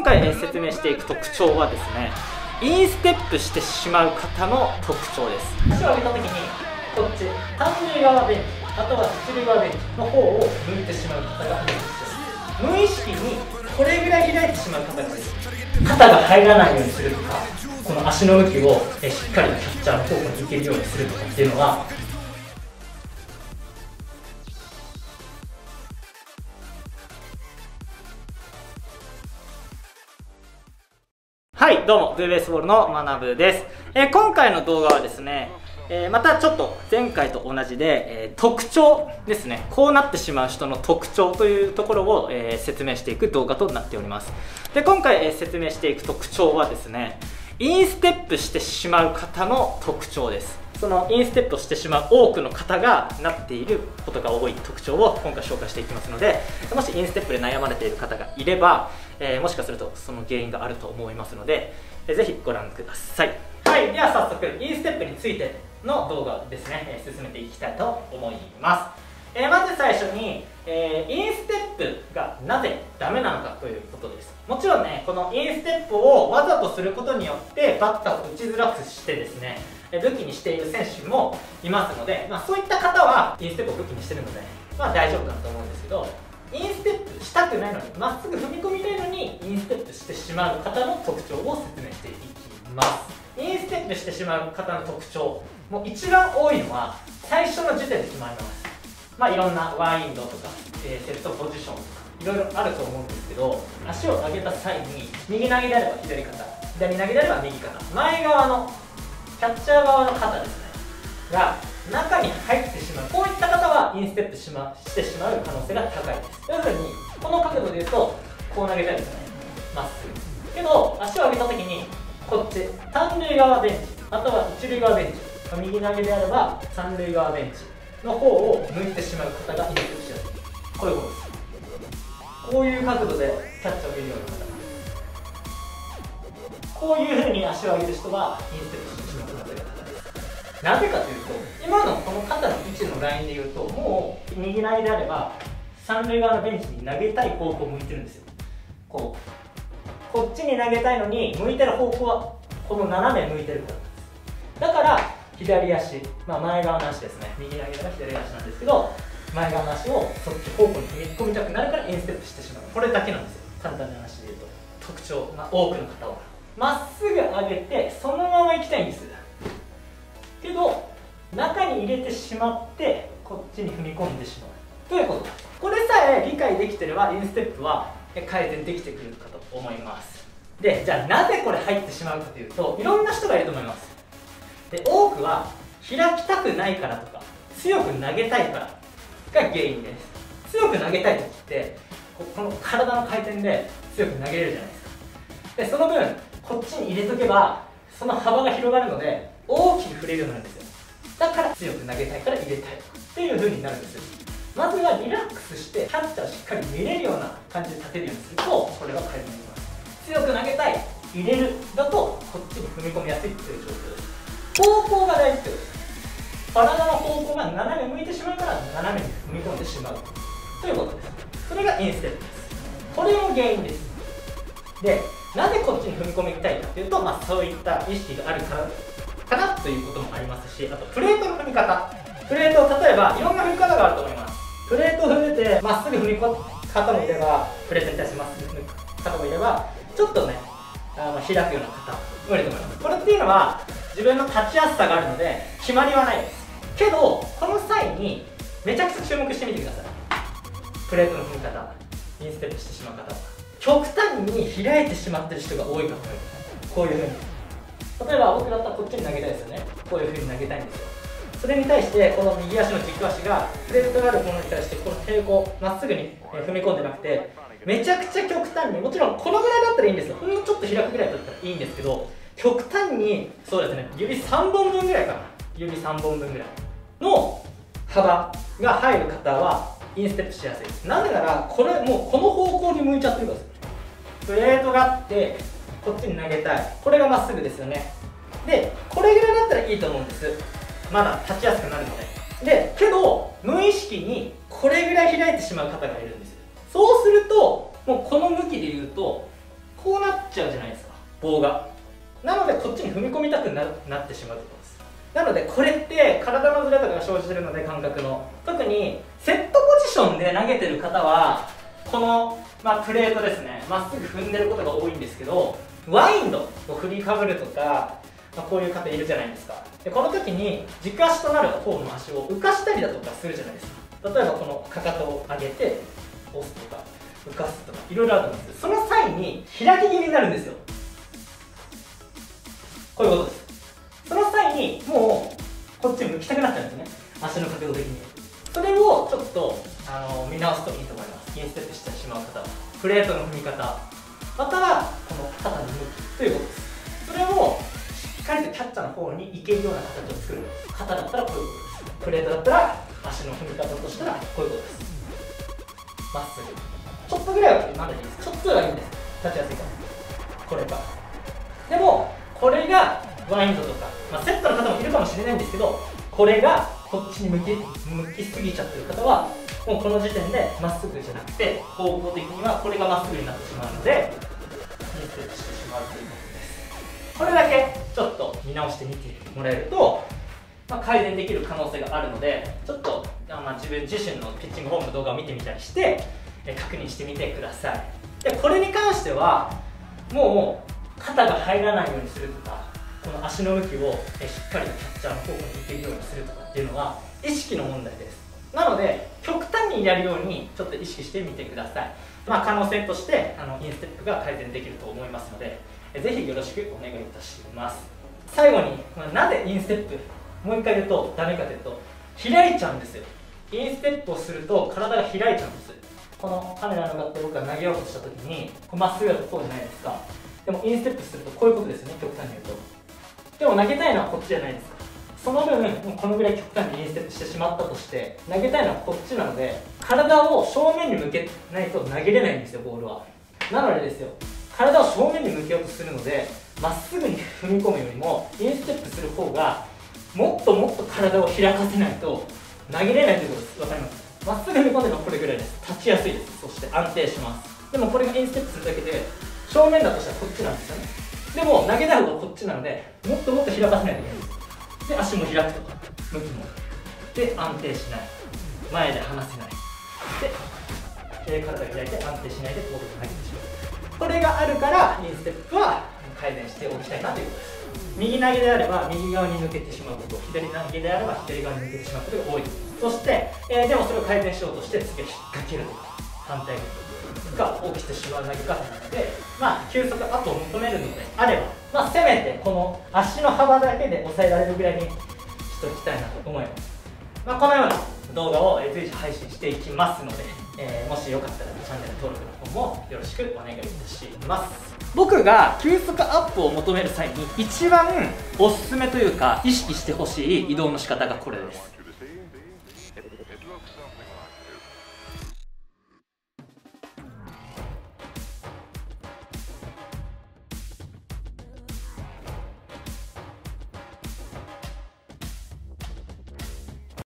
今回、ね、説明していく特徴はですねインステップしてしまう方の特徴です。足を上げた時にこっち単塁側ベンチあとは一塁側ベンチの方を向いてしまう方が多いんです無意識にこれぐらい開いてしまう方が多いる肩が入らないようにするとかこの足の向きをしっかりキャッチャーの方向に行けるようにするとかっていうのははいどうもブーベースボールの学部です、えー、今回の動画はですね、えー、またちょっと前回と同じで、えー、特徴ですね。こうなってしまう人の特徴というところを、え説明していく動画となっております。で今回、え説明していく特徴はですねインステップしてしまう方の特徴です。そのインステップをしてしまう多くの方がなっていることが多い特徴を今回紹介していきますのでもしインステップで悩まれている方がいれば、えー、もしかするとその原因があると思いますので、えー、ぜひご覧ください。はいでは早速インステップについての動画ですね、えー、進めていきたいと思います、え、まず最初に、えー、インステップがなぜダメなのかということです。もちろんねこのインステップをわざとすることによってバッターを打ちづらくしてですね武器にしている選手もいますので、まあ、そういった方はインステップを武器にしてるので、まあ、大丈夫かなと思うんですけどインステップしたくないのにまっすぐ踏み込みたいのにインステップしてしまう方の特徴を説明していきます。インステップしてしまう方の特徴もう一番多いのは最初の時点で決まります。まあいろんなワインドとか、えー、セットポジションとかいろいろあると思うんですけど足を上げた際に右投げであれば左肩左投げであれば右肩。前側のキャッチャー側の肩ですね。が中に入ってしまう。インステップし,、ま、してしまう可能性が高いです要するにこの角度で言うとこう投げたいですよねまっすぐけど足を上げた時にこっち三塁側ベンチあとは一塁側ベンチ右投げであれば三塁側ベンチの方を向いてしまう方がインステップしやす。いこういうことですこういう角度でキャッチを見るような方こういうふうに足を上げる人はインステップなぜかというと今のこの肩の位置のラインでいうともう右投げであれば三塁側のベンチに投げたい方向を向いてるんですよ。こうこっちに投げたいのに向いてる方向はこの斜め向いてるからだから左足、まあ、前側の足ですね。右投げが左足なんですけど前側の足をそっち方向に踏み込みたくなるからインステップしてしまう。これだけなんですよ。簡単な話で言うと。特徴、まあ、多くの方は。まっすぐ上げてそのまま行きたいんです。けど中に入れてしまってこっちに踏み込んでしまう。ということこれさえ理解できてればインステップは改善できてくるかと思います。でじゃあなぜこれ入ってしまうかというといろんな人がいると思います。で多くは開きたくないからとか強く投げたいからが原因です。強く投げたい時ってこの体の回転で強く投げれるじゃないですか。でその分こっちに入れとけばその幅が広がるので大きく振れるようになるんですよ。だから強く投げたいから入れたいっていう風になるんですよ。まずはリラックスしてキャッチャーをしっかり見れるような感じで立てるようにするとこれは改善できます。強く投げたい入れるだとこっちに踏み込みやすいっていう状況です。方向が大事ってことです。体の方向が斜め向いてしまうから斜めに踏み込んでしまう。ということです。それがインステップです。これも原因です。でなぜこっちに踏み込みたいかっていうと、まあ、そういった意識があるからということもありますしあとプレートの踏み方。プレートを例えばいろんな踏み方があると思います。プレートを踏めてまっすぐ踏み込む方もいればプレートに対してまっすぐ踏む方もいればちょっとねあの開くような方もいると思います。これっていうのは自分の立ちやすさがあるので決まりはないです。けどこの際にめちゃくちゃ注目してみてください。プレートの踏み方インステップしてしまう方極端に開いてしまってる人が多いかもこういうふうに。例えば僕だったらこっちに投げたいですよね。こういう風に投げたいんですよ。それに対してこの右足の軸足がプレートがあるものに対してこの抵抗まっすぐに踏み込んでなくてめちゃくちゃ極端にもちろんこのぐらいだったらいいんですよ。ほんのちょっと開くぐらいだったらいいんですけど極端にそうですね指3本分ぐらいかな。指3本分ぐらい。の幅が入る方はインステップしやすいです。なぜならこれもうこの方向に向いちゃってるからですプレートがあってこっちに投げたい。これがまっすぐですよね。でこれぐらいだったらいいと思うんです。まだ立ちやすくなるので。でけど無意識にこれぐらい開いてしまう方がいるんです。そうするともうこの向きで言うとこうなっちゃうじゃないですか。棒が。なのでこっちに踏み込みたくななってしまうってことです。なのでこれって体のずれとかが生じてるので感覚の。特にセットポジションで投げてる方はこの、まあ、プレートですね。まっすぐ踏んでることが多いんですけどワインドを振りかぶるとか、まあ、こういう方いるじゃないですか。でこの時に軸足となる方の足を浮かしたりだとかするじゃないですか。例えばこのかかとを上げて押すとか浮かすとかいろいろあるんですその際に開き気味になるんですよ。こういうことです。その際にもうこっち向きたくなっちゃうんですね。足の角度的に。それをちょっとあの見直すといいと思います。インステップしてしまう方は。プレートの踏み方。または肩の向きということですそれをしっかりとキャッチャーの方に行けるような形を作る肩だったらこういうことですプレートだったら足の踏み方としたらこういうことです。まっすぐちょっとぐらいはまだいいですちょっとはいいんです。立ちやすいから。これかでもこれがワインドとか、まあ、セットの方もい。るかもしれないんですけどこれがこっちに向き向きすぎちゃってる方はもうこの時点でまっすぐじゃなくて方向的にはこれがまっすぐになってしまうのでインステップしてしまうということですこれだけちょっと見直してみてもらえると、まあ、改善できる可能性があるのでちょっと、まあ、自分自身のピッチングフォームの動画を見てみたりして確認してみてください。でこれに関してはもう肩が入らないようにするとかこの足の向きをしっかりとキャッチャーの方向に行けるようにするとかっていうのは意識の問題です。なので極端にやるようにちょっと意識してみてください。まあ可能性としてあのインステップが改善できると思いますのでぜひよろしくお願いいたします。最後に、ま、なぜインステップもう一回言うとダメかというと開いちゃうんですよ。インステップをすると体が開いちゃうんです。このカメラに向かって僕が投げようとした時にまっすぐだとこうじゃないですか。でもインステップするとこういうことですね極端に言うと。でも投げたいのはこっちじゃないですか。その分このぐらい極端にインステップしてしまったとして投げたいのはこっちなので体を正面に向けないと投げれないんですよボールは。なのでですよ体を正面に向けようとするのでまっすぐに踏み込むよりもインステップする方がもっともっと体を開かせないと投げれないということです。わかります？まっすぐ踏み込んでるのはこれぐらいです。立ちやすいです。そして安定します。でもこれがインステップするだけで正面だとしたらこっちなんですよね。でも投げた方がこっちなのでもっともっと開かせないといけない。ですで足も開くとか向きも。で安定しない。前で離せない。で体が開いて安定しないでボールが投げてしまう。これがあるからインステップは改善しておきたいなということです。右投げであれば右側に抜けてしまうこと。左投げであれば左側に抜けてしまうことが多いそして、えー、でもそれを改善しようとして次は引っ掛けるとか反対に。が起きてしまう投げ方なので、まあ、急速アップを求めるのであれば、まあ、せめてこの足の幅だけで抑えられるぐらいにしておきたいなと思います、まあ、このような動画を随時配信していきますので、えー、もしよかったらチャンネル登録の方もよろしくお願いいたします。僕が急速アップを求める際に一番おすすめというか意識してほしい移動の仕方がこれです。